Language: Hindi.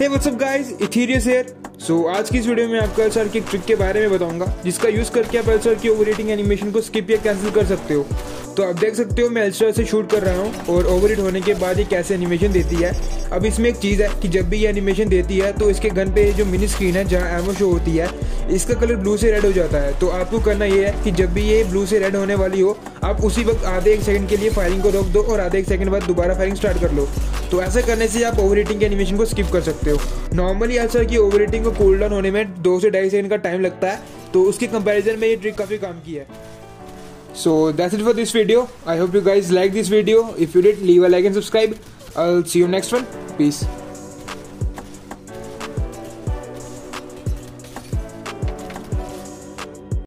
हे व्हाट्सअप गाइस इथीरियस here. सो आज की इस वीडियो में आपको एलसर की ट्रिक के बारे में बताऊँगा, जिसका यूज़ करके आप एलसर की ओवर एनिमेशन को स्किप या कैंसिल कर सकते हो तो आप देख सकते हो, मैं एल्स्टर से शूट कर रहा हूँ और ओवर होने के बाद ये कैसे एनिमेशन देती है। अब इसमें एक चीज़ है कि जब भी ये एनिमेशन देती है तो इसके गन पे जो मिनी स्क्रीन है, जहाँ एमो शो होती है, इसका कलर ब्लू से रेड हो जाता है। तो आपको करना ये है कि जब भी ये ब्लू से रेड होने वाली हो, आप उसी वक्त आधे एक सेकंड के लिए फायरिंग को रोक दो और आधे एक सेकंड बाद दोबारा फायरिंग स्टार्ट कर लो। तो ऐसा करने से आप ओवर के एनिमेशन को स्किप कर सकते हो। नॉर्मली ऐसा कि ओवर को कूल डाउन होने में दो से ढाई सेकंड का टाइम लगता है तो उसके कंपैरिजन में ये ट्रिक काफ़ी काम की है। So that's it for this video. I hope you guys like this video. If you did, leave a like and subscribe. I'll see you next one. Peace.